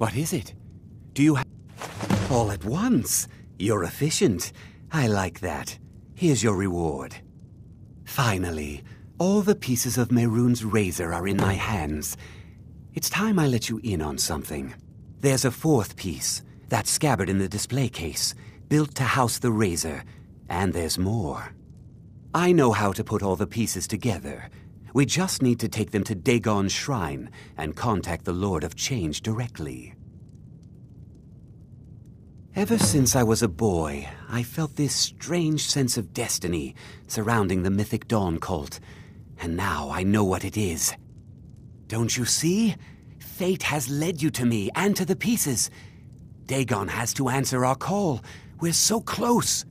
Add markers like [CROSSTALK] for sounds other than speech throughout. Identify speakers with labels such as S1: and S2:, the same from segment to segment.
S1: What is it? Do you have... All at once? You're efficient. I like that. Here's your reward. Finally, all the pieces of Mehrunes' razor are in my hands. It's time I let you in on something. There's a fourth piece, that scabbard in the display case, built to house the razor, and there's more. I know how to put all the pieces together. We just need to take them to Dagon's shrine and contact the Lord of Change directly. Ever since I was a boy, I felt this strange sense of destiny surrounding the mythic Dawn cult, and now I know what it is. Don't you see? Fate has led you to me and to the pieces. Dagon has to answer our call. We're so close.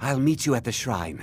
S1: I'll meet you at the shrine.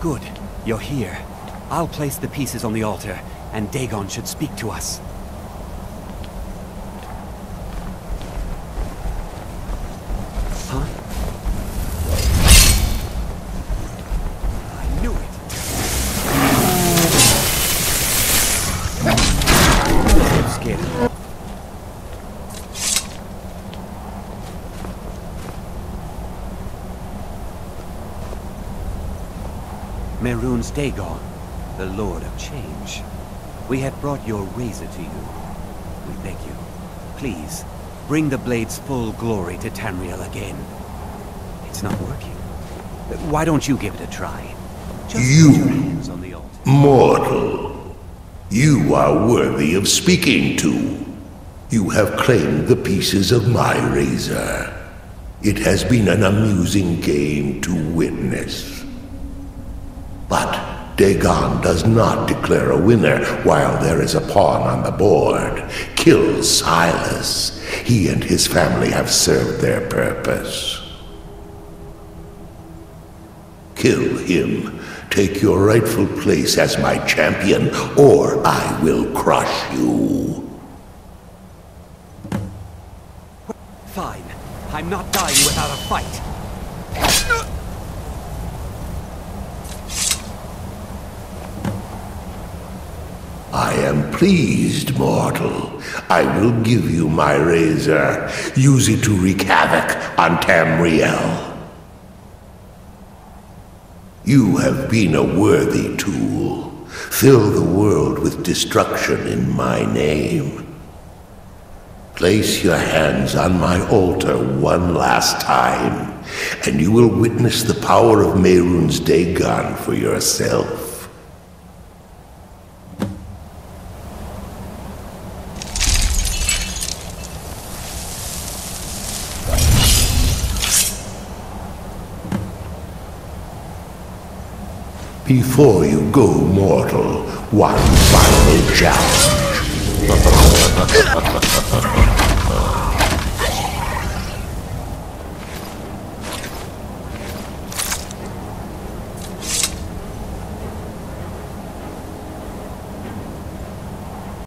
S1: Good. You're here. I'll place the pieces on the altar, and Dagon should speak to us. Huh? I knew it! I'm scared. Mehrunes Dagon, the Lord of Change. We have brought your razor to you. We beg you, please, bring the blade's full glory to Tamriel again. It's not working. Why don't you give it a try? Just
S2: You-
S1: put your hands on the altar.
S2: Mortal, you are worthy of speaking to. You have claimed the pieces of my razor. It has been an amusing game to witness. Dagon does not declare a winner while there is a pawn on the board. Kill Silas. He and his family have served their purpose. Kill him. Take your rightful place as my champion, or I will crush you. Fine.
S1: I'm not dying without a fight.
S2: I am pleased, mortal. I will give you my razor. Use it to wreak havoc on Tamriel. You have been a worthy tool. Fill the world with destruction in my name. Place your hands on my altar one last time, and you will witness the power of Mehrunes Dagon for yourself. Before you go mortal, one final challenge. [LAUGHS]